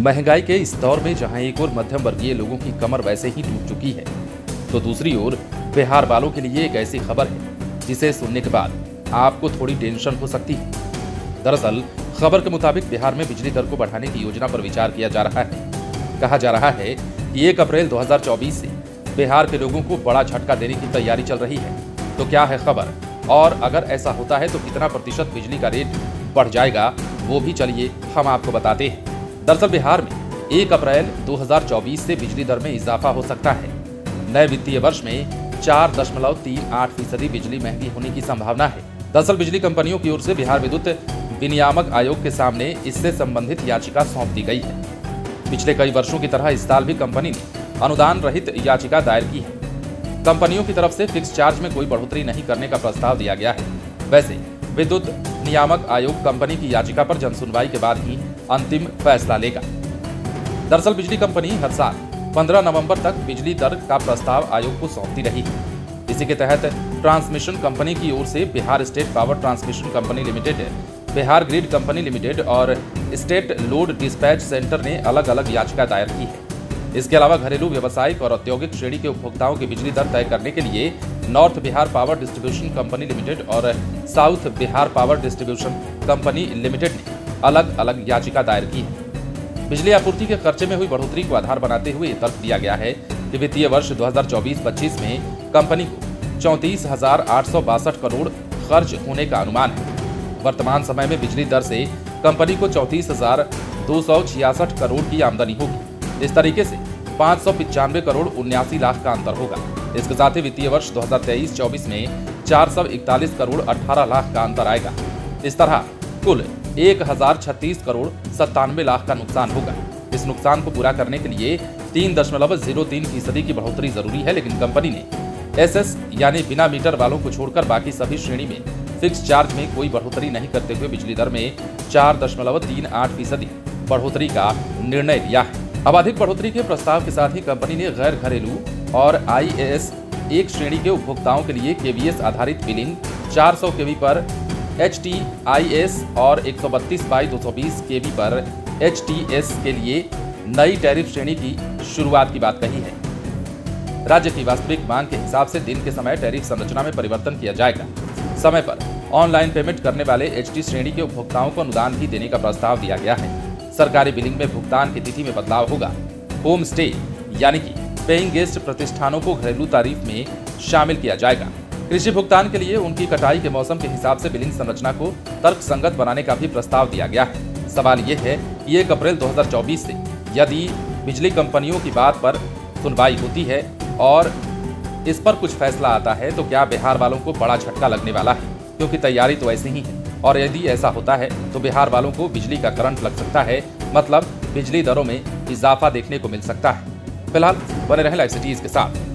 महँगाई के इस दौर में जहाँ एक ओर मध्यम वर्गीय लोगों की कमर वैसे ही टूट चुकी है तो दूसरी ओर बिहार वालों के लिए एक ऐसी खबर है, जिसे सुनने के बाद आपको थोड़ी टेंशन हो सकती है। दरअसल, खबर के मुताबिक बिहार में बिजली दर को बढ़ाने की योजना पर विचार किया जा रहा है। कहा जा रहा है कि एक अप्रैल 2024 से बिहार के लोगों को बड़ा झटका देने की तैयारी चल रही है। तो क्या है खबर? और अगर ऐसा होता है तो कितना प्रतिशत बिजली का रेट बढ़ जाएगा, वो भी चलिए हम आपको बताते हैं। दरअसल बिहार में 1 अप्रैल 2024 से बिजली दर में इजाफा हो सकता है। नए वित्तीय वर्ष में चार दशमलव तीन आठ फ़ीसदी बिजली महँगी होने की संभावना है। दरअसल बिजली कंपनियों की ओर से बिहार विद्युत विनियामक आयोग के सामने इससे संबंधित याचिका सौंप दी गई है। पिछले कई वर्षों की तरह इस साल भी कंपनी ने अनुदान रहित याचिका दायर की है। कंपनियों की तरफ़ से फिक्स चार्ज में कोई बढ़ोतरी नहीं करने का प्रस्ताव दिया गया है। वैसे विद्युत नियामक आयोग कंपनी की याचिका पर जनसुनवाई के बाद ही अंतिम फैसला लेगा। दरअसल बिजली कंपनी हर साल 15 नवंबर तक बिजली दर का प्रस्ताव आयोग को सौंपती रही है। इसी के तहत ट्रांसमिशन कंपनी की ओर से Bihar state power transmission company limited, Bihar grid company limited और स्टेट लोड डिस्पैच सेंटर ने अलग अलग याचिका दायर की है। इसके अलावा घरेलू, व्यवसायिक और औद्योगिक श्रेणी के उपभोक्ताओं की बिजली दर तय करने के लिए north Bihar power distribution company limited और south Bihar power distribution company limited ने अलग अलग याचिका दायर की है। बिजली आपूर्ति के खर्चे में हुई बढ़ोतरी को आधार बनाते हुए तर्क दिया गया है कि वित्तीय वर्ष 2024-25 में कंपनी को चौंतीस करोड़ खर्च होने का अनुमान है। वर्तमान समय में बिजली दर से कंपनी को चौंतीस करोड़ की आमदनी होगी। इस तरीके से पाँच सौ पंचानबे करोड़ उन्यासी लाख का अंतर होगा। इसके साथ ही वित्तीय वर्ष 2023-24 में 441 करोड़ 18 लाख का अंतर आएगा। इस तरह कुल एक हज़ार छत्तीस करोड़ सत्तानवे लाख का नुकसान होगा। इस नुकसान को पूरा करने के लिए तीन दशमलव ज़ीरो तीन फ़ीसदी की बढ़ोतरी ज़रूरी है, लेकिन कंपनी ने एस यानी बिना मीटर वालों को छोड़कर बाकी सभी श्रेणी में फिक्स चार्ज में कोई बढ़ोतरी नहीं करते हुए बिजली दर में चार दशमलव तीन आठ फ़ीसदी बढ़ोतरी का निर्णय लिया है। अब अधिक बढ़ोतरी के प्रस्ताव के साथ ही कंपनी ने गैर घरेलू और आईएएस एक श्रेणी के उपभोक्ताओं के लिए केवीएस आधारित बिलिंग 400 केवी पर एच टी आई एस और 132 बाई 220 केवी पर एच टी एस के लिए नई टैरिफ श्रेणी की शुरुआत की बात कही है। राज्य की वास्तविक मांग के हिसाब से दिन के समय टैरिफ संरचना में परिवर्तन किया जाएगा। समय पर ऑनलाइन पेमेंट करने वाले एचटी श्रेणी के उपभोक्ताओं को अनुदान भी देने का प्रस्ताव दिया गया है। सरकारी बिलिंग में भुगतान की तिथि में बदलाव होगा। होम स्टे यानी कि पेइंग गेस्ट प्रतिष्ठानों को घरेलू तारीफ़ में शामिल किया जाएगा। कृषि भुगतान के लिए उनकी कटाई के मौसम के हिसाब से बिलिंग संरचना को तर्क संगत बनाने का भी प्रस्ताव दिया गया है। सवाल ये है कि एक अप्रैल 2024 से यदि बिजली कंपनियों की बात पर सुनवाई होती है और इस पर कुछ फैसला आता है तो क्या बिहार वालों को बड़ा झटका लगने वाला है? क्योंकि तैयारी तो ऐसी ही है। और यदि ऐसा होता है तो बिहार वालों को बिजली का करंट लग सकता है मतलब बिजली दरों में इजाफा देखने को मिल सकता है। फ़िलहाल, बने रहे लाइव सिटीज़ के साथ।